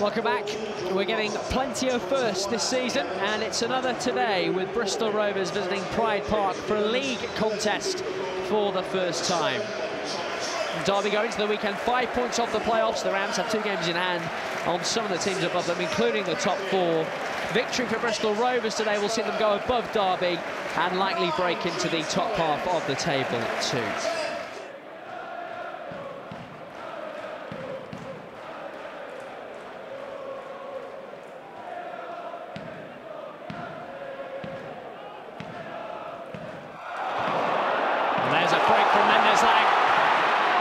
Welcome back. We're getting plenty of first this season, and it's another today with Bristol Rovers visiting Pride Park for a league contest for the first time. Derby going into the weekend five points off the playoffs. The Rams have two games in hand on some of the teams above them, including the top four. Victory for Bristol Rovers today will see them go above Derby and likely break into the top half of the table too.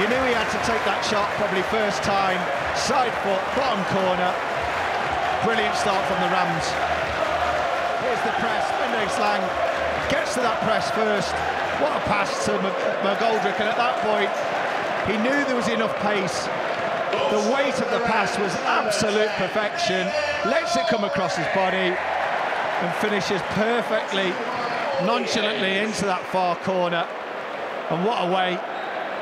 you knew he had to take that shot probably first time, side foot, bottom corner. Brilliant start from the Rams. Here's the press, Mendez-Laing gets to that press first. What a pass to McGoldrick, and at that point, he knew there was enough pace. The weight of the pass was absolute perfection. Lets it come across his body and finishes perfectly, nonchalantly into that far corner. And what a way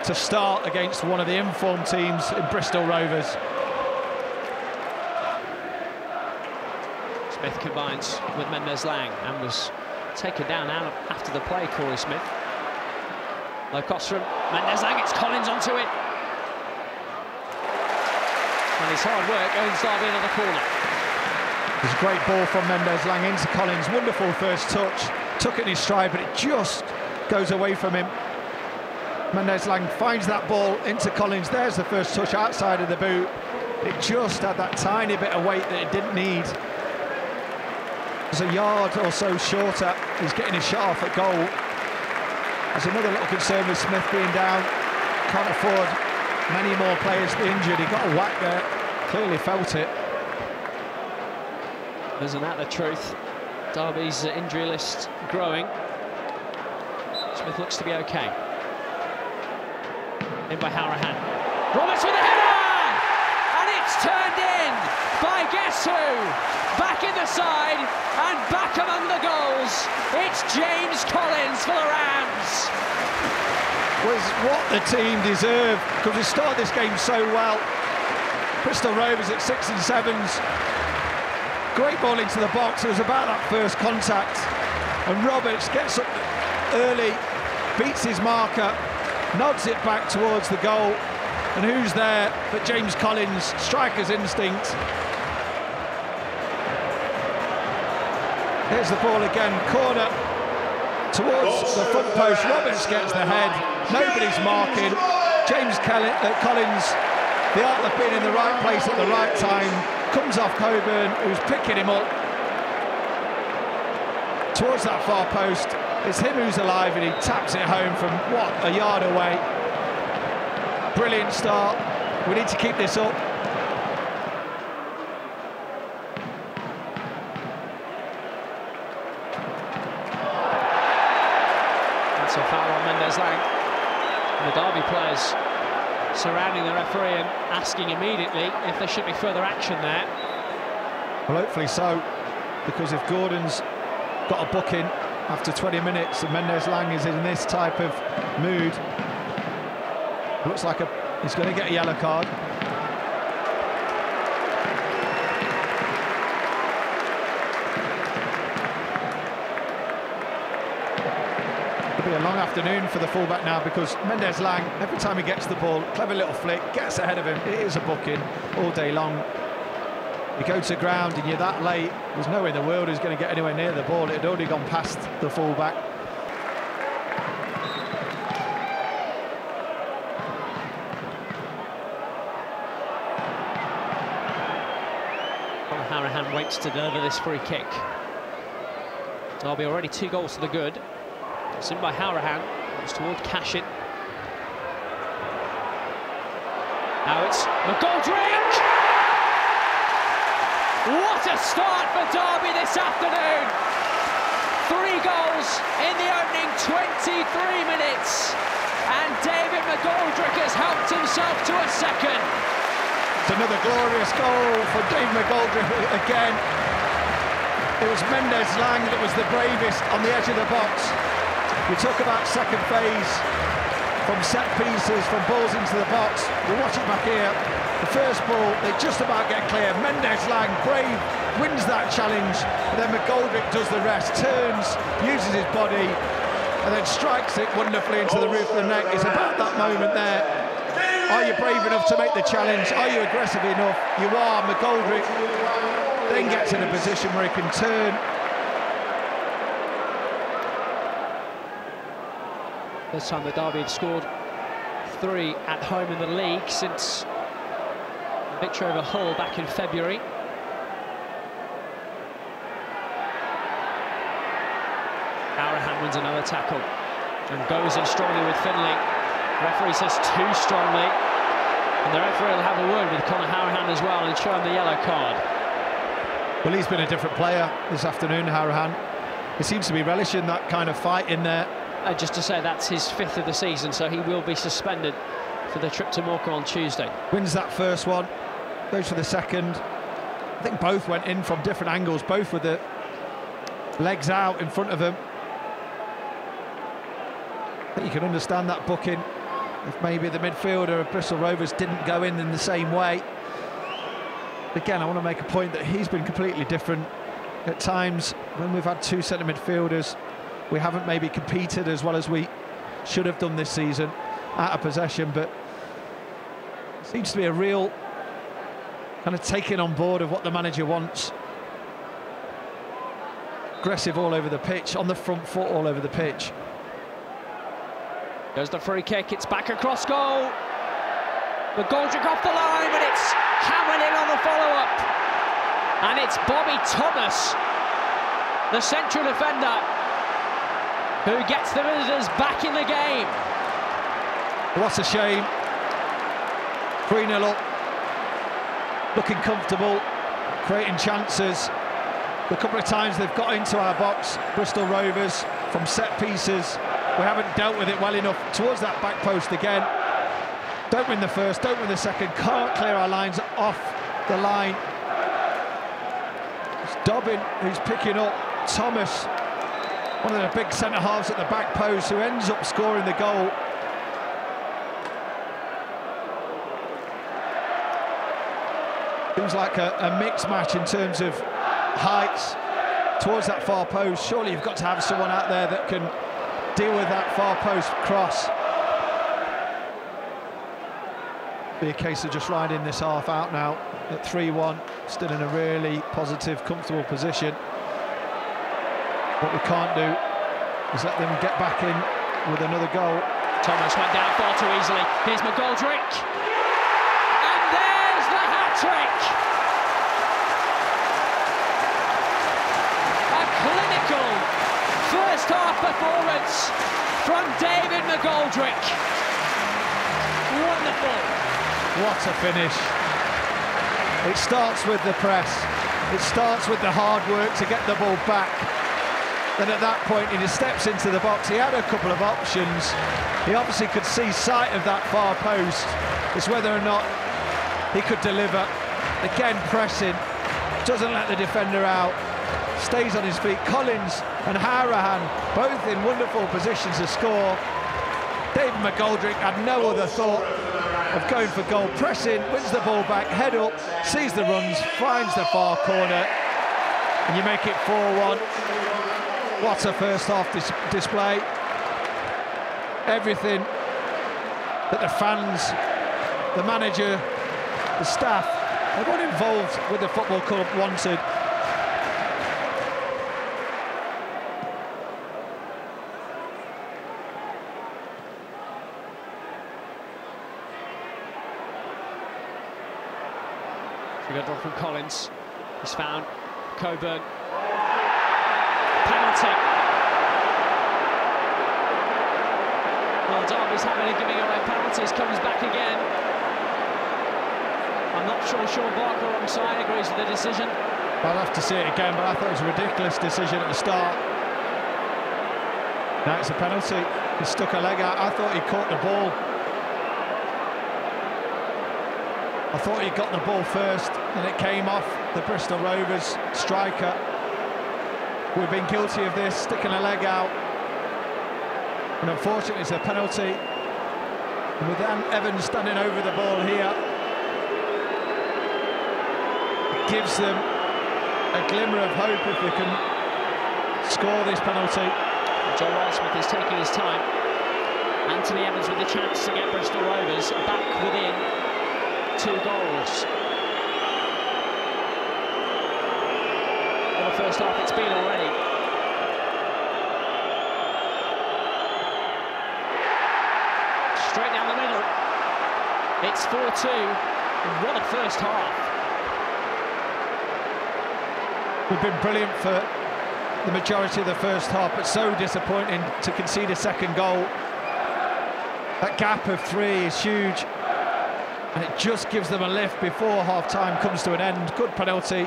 to start against one of the informed teams in Bristol Rovers. Smith combines with Mendez-Laing and was taken down after the play, Korey Smith. Low cost from Mendez-Laing, it's Collins onto it. And his hard work owns Derby another corner. It's a great ball from Mendez-Laing into Collins. Wonderful first touch. Took it in his stride, but it just goes away from him. Mendez-Laing finds that ball into Collins. There's the first touch outside of the boot. It just had that tiny bit of weight that it didn't need. It's a yard or so shorter. He's getting a shot off at goal. There's another little concern with Smith being down. Can't afford many more players injured. He got a whack there. Clearly felt it. Isn't that the truth? Derby's injury list growing. Smith looks to be okay in by Hourihane. Roberts with a header! And it's turned in by guess who? Back in the side and back among the goals. It's James Collins for the Rams. Was what the team deserved because we started this game so well. Bristol Rovers at six and sevens. Great ball into the box. It was about that first contact. And Roberts gets up early, beats his marker, nods it back towards the goal. And who's there but James Collins, striker's instinct. Here's the ball again, corner towards the front post. Roberts gets the head, nobody's marking. James Kelly, uh, Collins, the art of being in the right place at the right time, comes off Coburn, who's picking him up towards that far post. It's him who's alive and he taps it home from, what, a yard away. Brilliant start. We need to keep this up. That's a foul on Mendez-Laing. And the Derby players surrounding the referee and asking immediately if there should be further action there. Well, hopefully so, because if Gordon's got a booking after 20 minutes Mendez-Laing is in this type of mood. Looks like a, he's going to get a yellow card. It'll be a long afternoon for the fullback now because Mendez-Laing, every time he gets the ball, clever little flick, gets ahead of him. It is a booking all day long. You go to ground and you're that late, there's no way in the world he's going to get anywhere near the ball. It had already gone past the fullback. Hourihane waits to deliver this free kick. Derby already two goals to the good. It's in by Hourihane. It's toward Cashin. Now it's McGoldrick! What a start for Derby this afternoon! Three goals in the opening 23 minutes, and David McGoldrick has helped himself to a second. It's another glorious goal for David McGoldrick again. It was Mendez-Laing that was the bravest on the edge of the box. We talk about second phase from set pieces, from balls into the box. We'll watch it back here. The first ball, they just about get clear. Mendez-Laing, brave, wins that challenge. And then McGoldrick does the rest, turns, uses his body, and then strikes it wonderfully into the roof of the net. It's about that moment there. Are you brave enough to make the challenge? Are you aggressive enough? You are. McGoldrick then gets in a position where he can turn. This time the Derby had scored three at home in the league since victory over Hull back in February. Hourihane wins another tackle and goes in strongly with Finley. referee says too strongly. And the referee will have a word with Conor Hourihane as well and show him the yellow card. Well, he's been a different player this afternoon, Hourihane. He seems to be relishing that kind of fight in there. Uh, just to say, that's his fifth of the season, so he will be suspended for the trip to Morecambe on Tuesday. Wins that first one, goes for the second. I think both went in from different angles, both with the legs out in front of him. I think you can understand that booking if maybe the midfielder of Bristol Rovers didn't go in in the same way. Again, I want to make a point that he's been completely different. At times, when we've had two centre midfielders, we haven't maybe competed as well as we should have done this season out of possession, but seems to be a real kind of taking on board of what the manager wants. Aggressive all over the pitch, on the front foot all over the pitch. There's the free kick, it's back across goal. The goal Goldrick off the line, but it's hammered in on the follow-up. And it's Bobby Thomas, the central defender, who gets the visitors back in the game. What a shame. 3 0 up. Looking comfortable, creating chances. The couple of times they've got into our box, Bristol Rovers, from set pieces, we haven't dealt with it well enough towards that back post again. Don't win the first, don't win the second, can't clear our lines off the line. It's Dobbin who's picking up Thomas, one of the big centre halves at the back post, who ends up scoring the goal. Seems like a, a mixed match in terms of heights towards that far post. Surely you've got to have someone out there that can deal with that far post cross. Be a case of just riding this half out now at 3-1, still in a really positive, comfortable position. What we can't do is let them get back in with another goal. Thomas went down far too easily. Here's McGoldrick. And there's the hat-trick! A clinical first half performance from David McGoldrick. Wonderful. What a finish. It starts with the press. It starts with the hard work to get the ball back. Then at that point, he just steps into the box. He had a couple of options. He obviously could see sight of that far post. It's whether or not he could deliver. Again, pressing. Doesn't let the defender out. Stays on his feet. Collins and Hourihane both in wonderful positions to score. David McGoldrick had no other thought of going for goal, pressing, wins the ball back, head up, sees the runs, finds the far corner, and you make it 4-1. What a first half dis display. Everything that the fans, the manager, the staff, everyone involved with the football club wanted We got drop from Collins. He's found Coburn. Penalty. Well, Derby's having a giving away penalties. Comes back again. I'm not sure Shaun Barker alongside agrees with the decision. I'll have to see it again, but I thought it was a ridiculous decision at the start. Now it's a penalty. He stuck a leg out. I thought he caught the ball. I thought he got the ball first and it came off the Bristol Rovers striker. We've been guilty of this, sticking a leg out. And unfortunately it's a penalty. And with Evans standing over the ball here, it gives them a glimmer of hope if they can score this penalty. Joe Wildsmith is taking his time. Antony Evans with the chance to get Bristol Rovers back within two goals. In the first half it's been already. Straight down the middle. It's 4-2. What a first half. We've been brilliant for the majority of the first half, but so disappointing to concede a second goal. That gap of three is huge, and it just gives them a lift before half-time comes to an end. Good penalty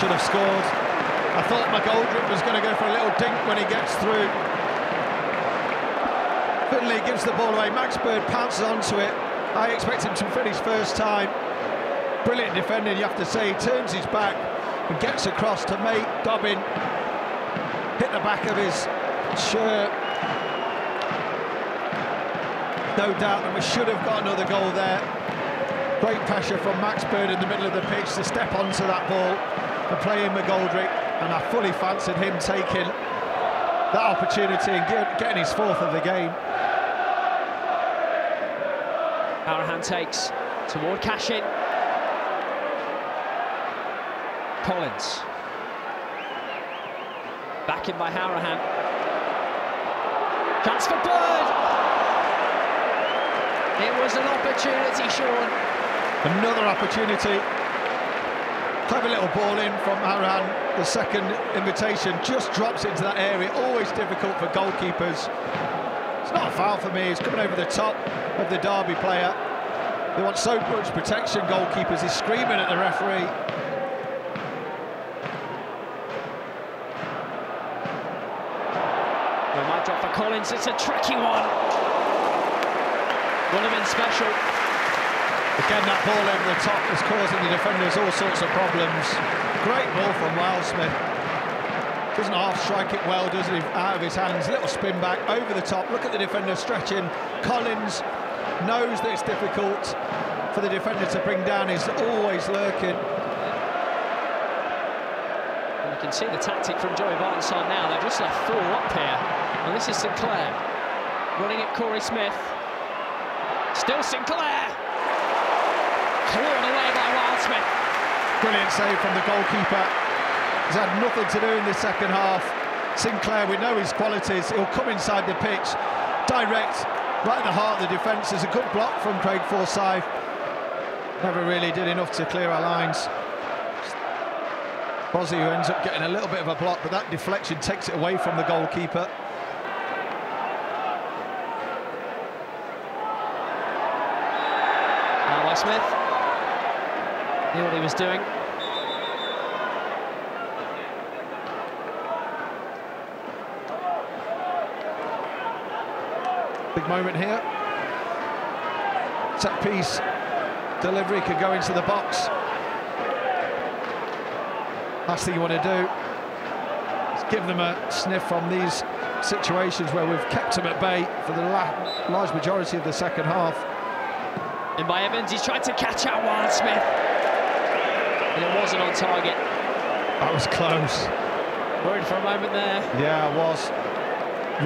should have scored. I thought McGoldrick was going to go for a little dink when he gets through. Finley gives the ball away. Max Bird pounces onto it. I expect him to finish first time. Brilliant defending, you have to say. He turns his back and gets across to make Dobbin hit the back of his shirt. No doubt that we should have got another goal there. Great pressure from Max Bird in the middle of the pitch to step onto that ball for playing McGoldrick, and I fully fancied him taking that opportunity and get, getting his fourth of the game. Hourihane takes toward Cashin. Collins. Back in by Hourihane. Chance for Bird. It was an opportunity, Shaun. Another opportunity Clever little ball in from Hourihane. The second invitation just drops into that area. Always difficult for goalkeepers. It's not a foul for me. It's coming over the top of the Derby player. They want so much protection, goalkeepers. He's screaming at the referee. Well, might drop for Collins. It's a tricky one. Would have been special. Again, that ball over the top is causing the defenders all sorts of problems. Great ball from Wildsmith. Doesn't half strike it well, does he? Out of his hands, little spin back over the top. Look at the defender stretching. Collins knows that it's difficult for the defender to bring down. He's always lurking. And you can see the tactic from Joey Barton now. They've just left four up here. And this is Sinclair running at Korey Smith. Still Sinclair clawed away by Wildsmith. Brilliant save from the goalkeeper. He's had nothing to do in the second half. Sinclair, we know his qualities. He'll come inside the pitch, direct, right in the heart of the defence. There's a good block from Craig Forsyth. Never really did enough to clear our lines. Bozzy who ends up getting a little bit of a block, but that deflection takes it away from the goalkeeper. Smith knew what he was doing. Big moment here. Set piece delivery could go into the box. Last thing you want to do is give them a sniff from these situations where we've kept them at bay for the large majority of the second half. And by Evans, he's tried to catch out Wildsmith and it wasn't on target. That was close. Worried for a moment there. Yeah, it was.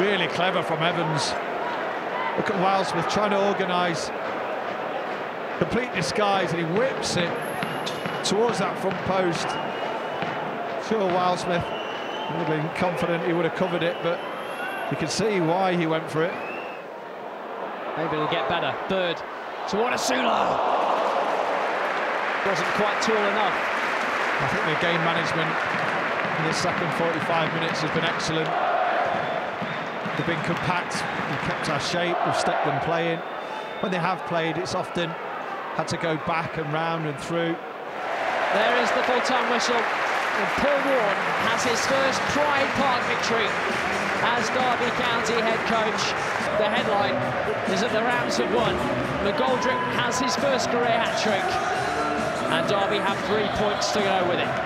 Really clever from Evans. Look at Wildsmith trying to organise complete disguise and he whips it towards that front post. Sure, Wildsmith would have been confident he would have covered it, but you can see why he went for it. Maybe it'll get better. Bird to Wanasula. Wasn't quite tall enough. I think the game management in the second 45 minutes has been excellent. They've been compact, we've kept our shape, we've stepped them playing. When they have played, it's often had to go back and round and through. There is the full-time whistle. And Paul Warne has his first Pride Park victory as Derby County head coach. The headline is that the Rams have won. McGoldrick has his first career hat-trick. And Derby have three points to go with it.